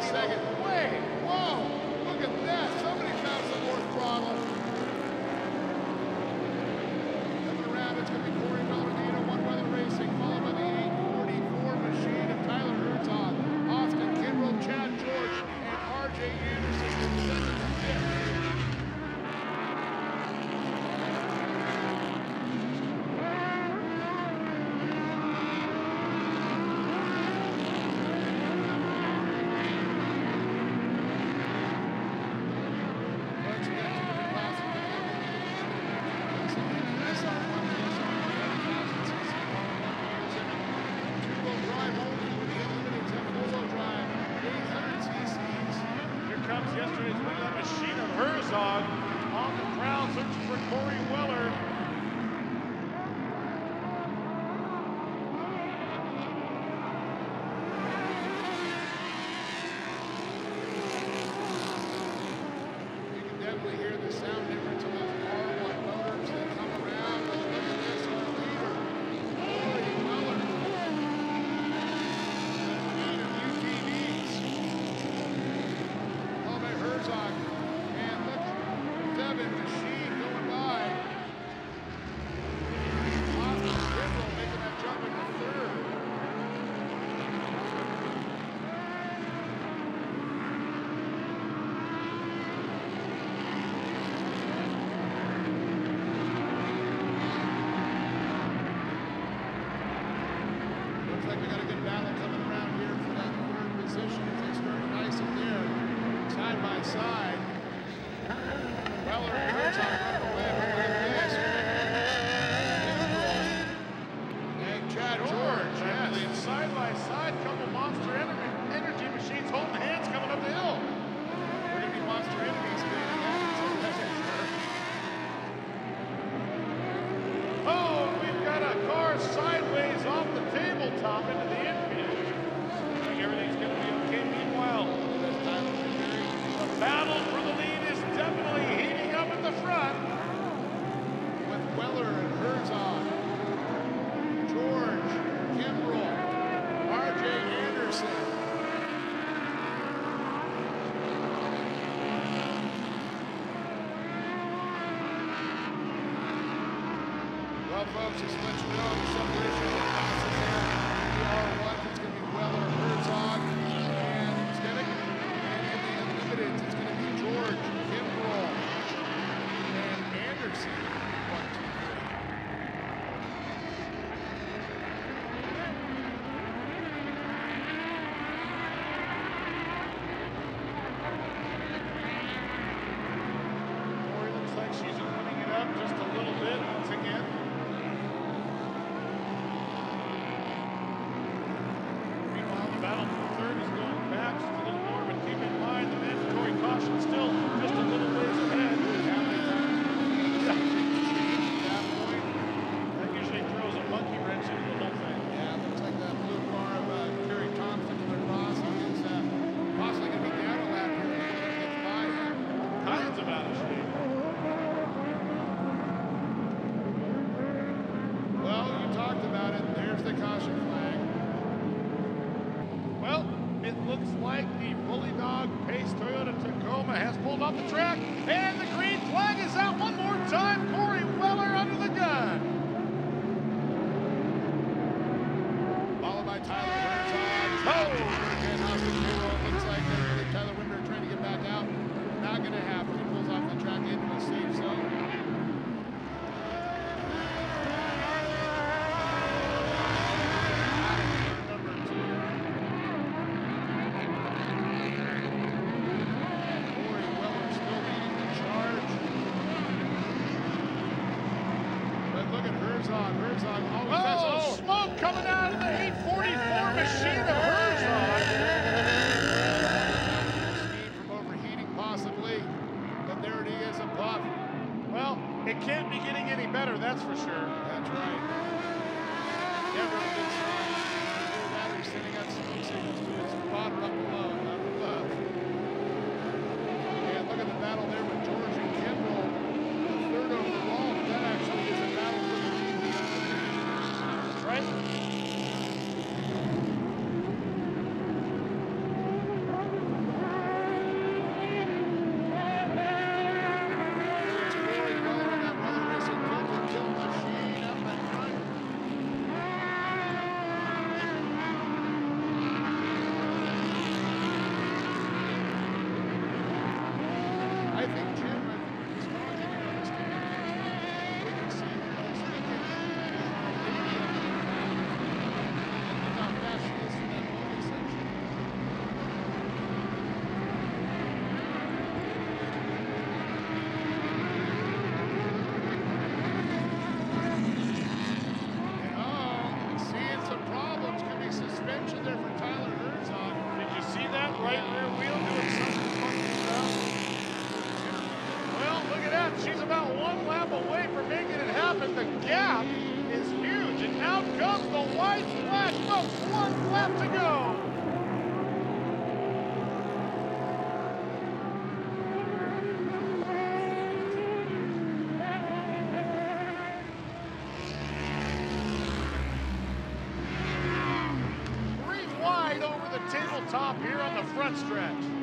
second. yesterday's win, that machine of Herzog on the crowd searching for Corry Weller. You can definitely hear the sound above suspension on the separation. About a shame. Well, you talked about it. There's the caution flag. Well, it looks like the Bully Dog Pace Toyota Tacoma has pulled off the track, and the green flag is out. Oh, smoke coming out of the 844 machine of Herzog. Speed from overheating, possibly, but there it is a puff. Well, it can't be getting any better, that's for sure. Up, the gap is huge. And out comes the white flag, folks. One lap to go. Three wide over the tabletop here on the front stretch.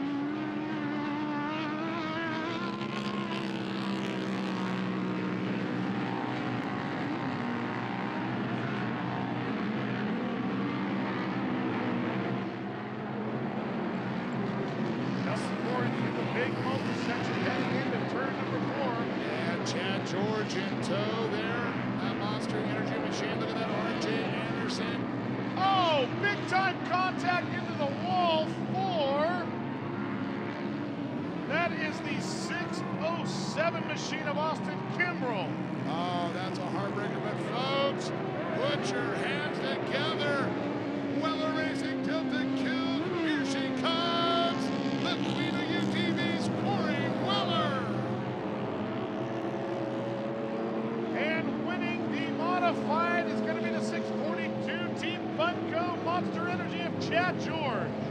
Big contact into the wall for. That is the 607 machine of Austin Kimbrell. Oh, that's a heartbreaker. But folks, put your hands together. Chad George.